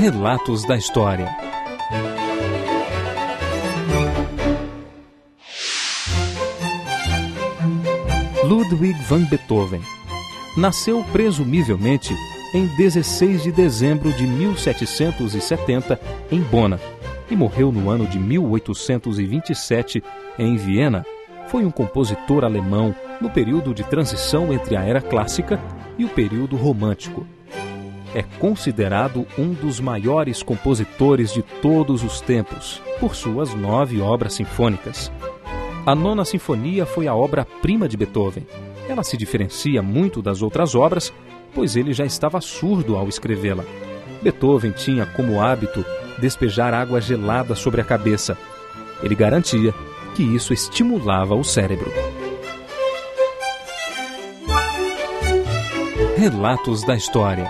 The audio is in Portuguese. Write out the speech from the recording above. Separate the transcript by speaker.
Speaker 1: Relatos da História. Ludwig van Beethoven nasceu presumivelmente em 16 de dezembro de 1770 em Bona e morreu no ano de 1827 em Viena. Foi um compositor alemão no período de transição entre a era clássica e o período romântico. É considerado um dos maiores compositores de todos os tempos, por suas nove obras sinfônicas. A Nona Sinfonia foi a obra-prima de Beethoven. Ela se diferencia muito das outras obras, pois ele já estava surdo ao escrevê-la. Beethoven tinha como hábito despejar água gelada sobre a cabeça. Ele garantia que isso estimulava o cérebro. Relatos da História